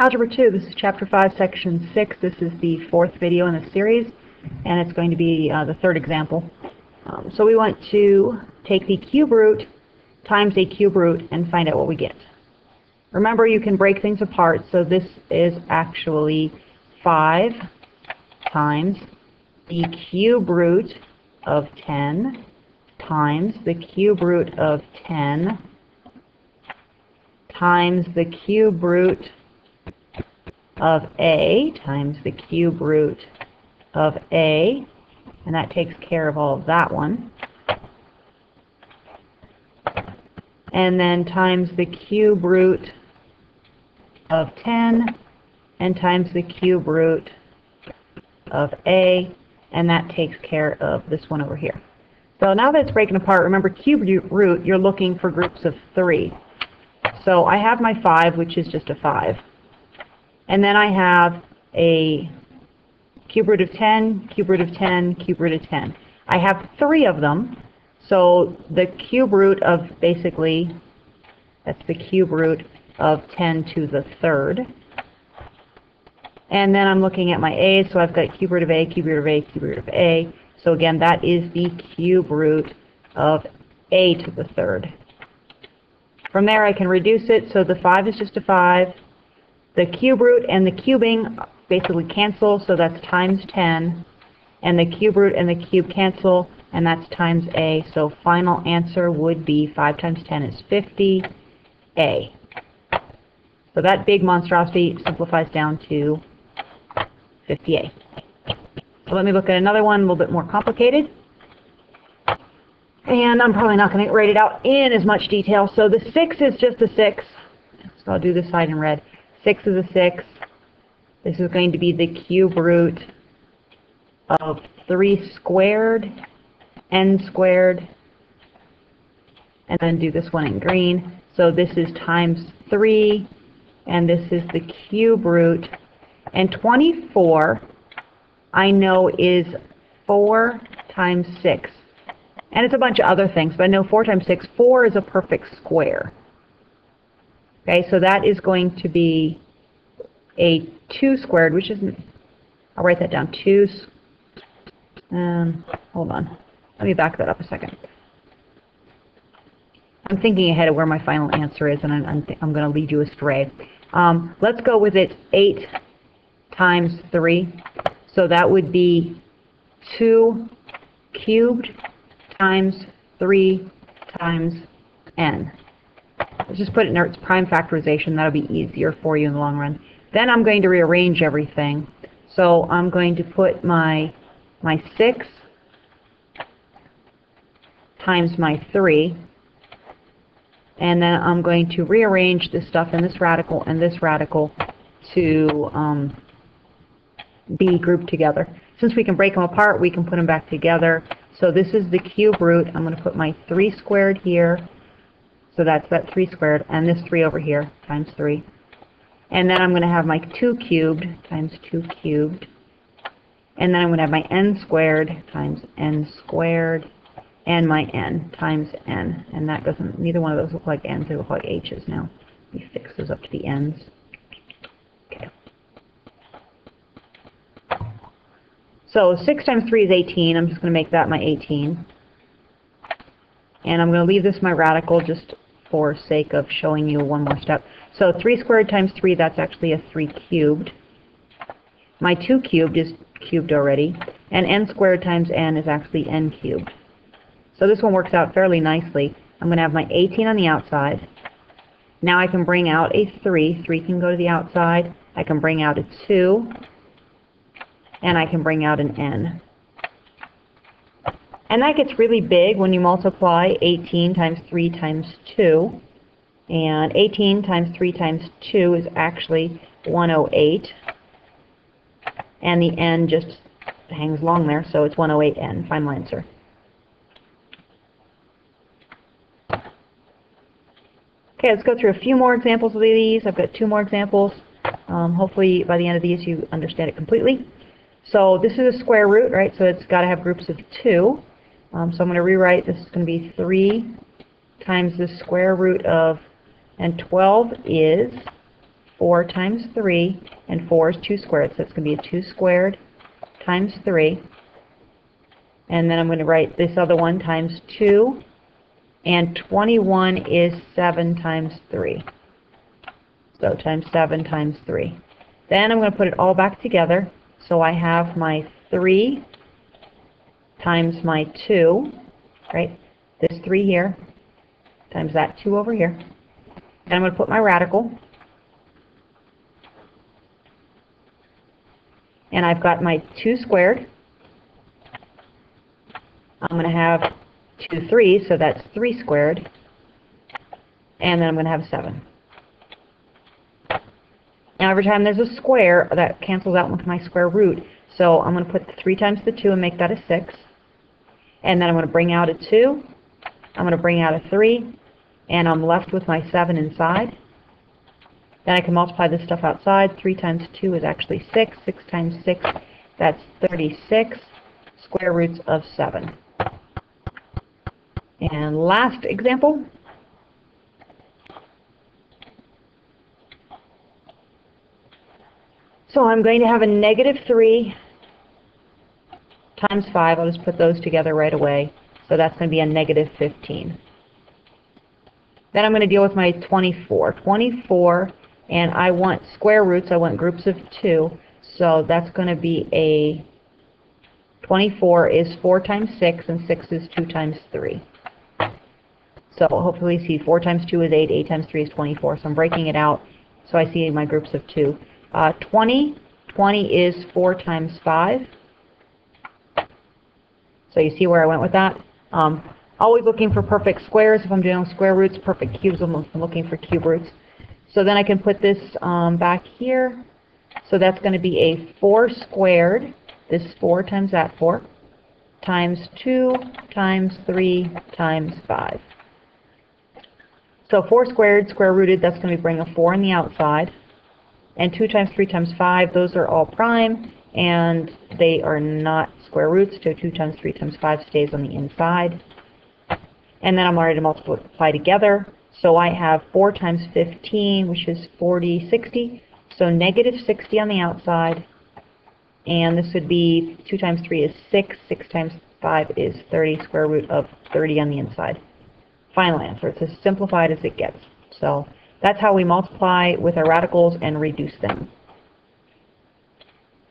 Algebra 2, this is Chapter 5, Section 6. This is the fourth video in the series, and it's going to be uh, the third example. Um, so we want to take the cube root times a cube root and find out what we get. Remember, you can break things apart, so this is actually 5 times the cube root of 10 times the cube root of 10 times the cube root of a times the cube root of a, and that takes care of all of that one. And then times the cube root of 10 and times the cube root of a, and that takes care of this one over here. So now that it's breaking apart, remember cube root, you're looking for groups of 3. So I have my 5, which is just a 5. And then I have a cube root of 10, cube root of 10, cube root of 10. I have three of them. So the cube root of basically, that's the cube root of 10 to the third. And then I'm looking at my a, so I've got cube root of a, cube root of a, cube root of a. So again, that is the cube root of a to the third. From there, I can reduce it, so the 5 is just a 5. The cube root and the cubing basically cancel, so that's times 10. And the cube root and the cube cancel, and that's times a. So final answer would be 5 times 10 is 50, a. So that big monstrosity simplifies down to 50a. So let me look at another one a little bit more complicated. And I'm probably not going to write it out in as much detail. So the 6 is just a 6. So I'll do this side in red. 6 is a 6. This is going to be the cube root of 3 squared, n squared, and then do this one in green. So this is times 3, and this is the cube root. And 24, I know, is 4 times 6. And it's a bunch of other things, but I know 4 times 6, 4 is a perfect square. Okay, so that is going to be a 2 squared, which is, I'll write that down, 2, um, hold on, let me back that up a second. I'm thinking ahead of where my final answer is, and I'm, I'm, I'm going to lead you astray. Um, let's go with it 8 times 3. So that would be 2 cubed times 3 times n. Just put it in its prime factorization. That'll be easier for you in the long run. Then I'm going to rearrange everything. So I'm going to put my, my 6 times my 3. And then I'm going to rearrange this stuff in this radical and this radical to um, be grouped together. Since we can break them apart, we can put them back together. So this is the cube root. I'm going to put my 3 squared here. So that's that 3 squared, and this 3 over here, times 3. And then I'm going to have my 2 cubed times 2 cubed. And then I'm going to have my n squared times n squared and my n times n. And that doesn't, neither one of those look like n's, they look like h's now. Let me fix those up to the n's. Okay. So 6 times 3 is 18. I'm just going to make that my 18. And I'm going to leave this my radical just for sake of showing you one more step. So 3 squared times 3, that's actually a 3 cubed. My 2 cubed is cubed already. And n squared times n is actually n cubed. So this one works out fairly nicely. I'm going to have my 18 on the outside. Now I can bring out a 3. 3 can go to the outside. I can bring out a 2. And I can bring out an n. And that gets really big when you multiply 18 times 3 times 2. And 18 times 3 times 2 is actually 108. And the n just hangs along there, so it's 108n, final answer. Okay, let's go through a few more examples of these. I've got two more examples. Um, hopefully by the end of these you understand it completely. So this is a square root, right? So it's got to have groups of 2. Um, so I'm going to rewrite, this is going to be 3 times the square root of, and 12 is 4 times 3, and 4 is 2 squared, so it's going to be a 2 squared times 3. And then I'm going to write this other one times 2, and 21 is 7 times 3. So times 7 times 3. Then I'm going to put it all back together. So I have my 3 times my 2, right? This 3 here times that 2 over here. And I'm going to put my radical. And I've got my 2 squared. I'm going to have 2, 3, so that's 3 squared. And then I'm going to have 7. Now every time there's a square, that cancels out with my square root. So I'm going to put 3 times the 2 and make that a 6. And then I'm going to bring out a 2. I'm going to bring out a 3. And I'm left with my 7 inside. Then I can multiply this stuff outside. 3 times 2 is actually 6. 6 times 6, that's 36. Square roots of 7. And last example. So I'm going to have a negative 3 times 5. I'll just put those together right away. So that's going to be a negative 15. Then I'm going to deal with my 24. 24, and I want square roots. I want groups of 2. So that's going to be a 24 is 4 times 6, and 6 is 2 times 3. So hopefully you see 4 times 2 is 8, 8 times 3 is 24. So I'm breaking it out so I see my groups of 2. Uh, 20, 20 is 4 times 5. So you see where I went with that? Um, always looking for perfect squares. If I'm doing square roots, perfect cubes, I'm looking for cube roots. So then I can put this um, back here. So that's going to be a 4 squared. This 4 times that 4 times 2 times 3 times 5. So 4 squared, square rooted, that's going to bring a 4 on the outside. And 2 times 3 times 5, those are all prime, and they are not square roots, so 2 times 3 times 5 stays on the inside. And then I'm ready to multiply together. So I have 4 times 15, which is 40, 60. So negative 60 on the outside. And this would be 2 times 3 is 6. 6 times 5 is 30, square root of 30 on the inside final answer. It's as simplified as it gets. So that's how we multiply with our radicals and reduce them.